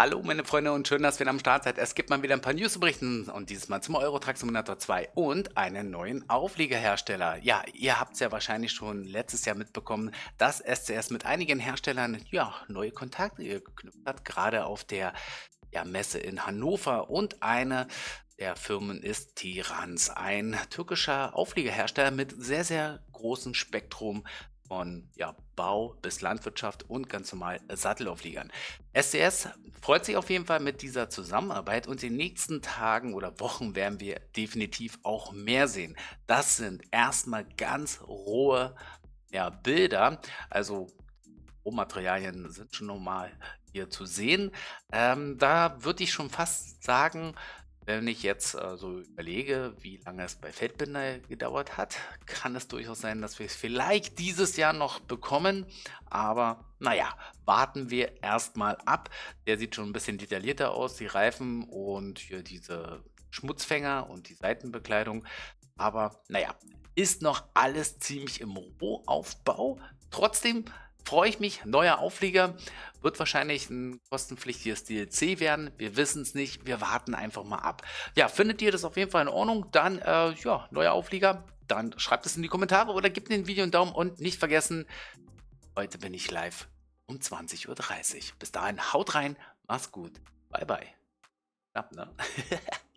Hallo meine Freunde und schön, dass ihr am Start seid. Es gibt mal wieder ein paar News zu berichten und dieses Mal zum Eurotrack Simulator 2 und einen neuen Aufliegerhersteller. Ja, ihr habt es ja wahrscheinlich schon letztes Jahr mitbekommen, dass SCS mit einigen Herstellern ja, neue Kontakte geknüpft hat, gerade auf der ja, Messe in Hannover und eine der Firmen ist Tirans, ein türkischer Aufliegerhersteller mit sehr, sehr großem Spektrum von ja, Bau bis Landwirtschaft und ganz normal Sattelaufliegern. SCS freut sich auf jeden Fall mit dieser Zusammenarbeit und in den nächsten Tagen oder Wochen werden wir definitiv auch mehr sehen. Das sind erstmal ganz rohe ja, Bilder, also Rohmaterialien sind schon normal hier zu sehen. Ähm, da würde ich schon fast sagen, wenn ich jetzt äh, so überlege, wie lange es bei Feldbinder gedauert hat, kann es durchaus sein, dass wir es vielleicht dieses Jahr noch bekommen. Aber naja, warten wir erstmal ab. Der sieht schon ein bisschen detaillierter aus, die Reifen und hier diese Schmutzfänger und die Seitenbekleidung. Aber naja, ist noch alles ziemlich im Rohaufbau. Trotzdem freue ich mich. Neuer Auflieger wird wahrscheinlich ein kostenpflichtiges DLC werden. Wir wissen es nicht. Wir warten einfach mal ab. Ja, findet ihr das auf jeden Fall in Ordnung? Dann, äh, ja, neuer Auflieger. Dann schreibt es in die Kommentare oder gebt dem Video einen Daumen und nicht vergessen, heute bin ich live um 20.30 Uhr. Bis dahin, haut rein, mach's gut. Bye, bye. Knapp, ne?